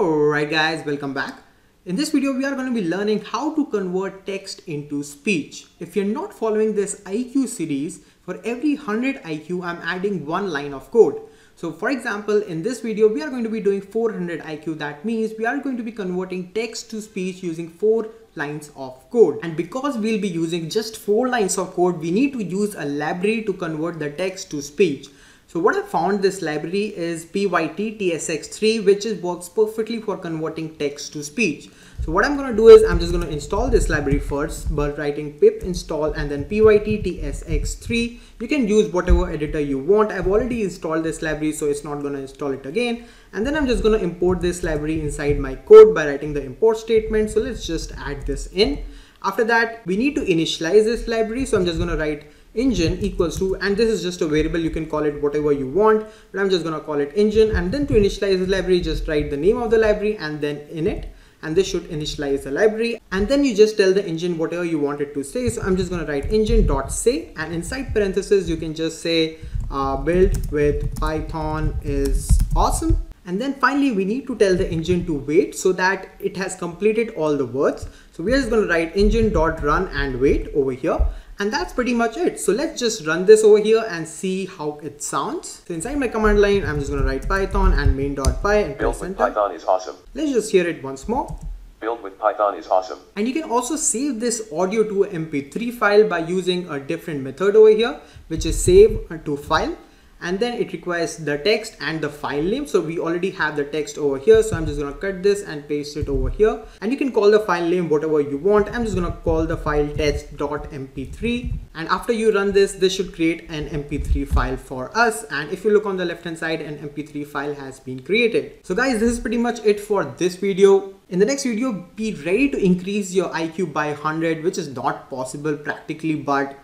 Alright guys, welcome back. In this video, we are going to be learning how to convert text into speech. If you're not following this IQ series, for every 100 IQ, I'm adding one line of code. So for example, in this video, we are going to be doing 400 IQ. That means we are going to be converting text to speech using four lines of code. And because we'll be using just four lines of code, we need to use a library to convert the text to speech. So what I found this library is pyttsx3 which is works perfectly for converting text to speech. So what I'm going to do is I'm just going to install this library first by writing pip install and then pyttsx3. You can use whatever editor you want. I've already installed this library so it's not going to install it again. And then I'm just going to import this library inside my code by writing the import statement. So let's just add this in. After that, we need to initialize this library. So I'm just going to write engine equals to and this is just a variable you can call it whatever you want but i'm just going to call it engine and then to initialize the library just write the name of the library and then init and this should initialize the library and then you just tell the engine whatever you want it to say. So i'm just going to write engine dot say and inside parentheses you can just say uh, build with python is awesome. And then finally we need to tell the engine to wait so that it has completed all the words. So we are just going to write engine dot run and wait over here and that's pretty much it. So let's just run this over here and see how it sounds. So inside my command line, I'm just going to write python and main.py and Build press enter. Python is awesome. Let's just hear it once more. Build with Python is awesome. And you can also save this audio to an mp3 file by using a different method over here, which is save to file and then it requires the text and the file name. So we already have the text over here. So i'm just to cut this and paste it over here. And you can call the file name whatever you want. I'm just to call the file test.mp3 and after you run this this should create an mp3 file for us. And if you look on the left hand side an mp3 file has been created. So guys this is pretty much it for this video. In the next video be ready to increase your iq by 100 which is not possible practically but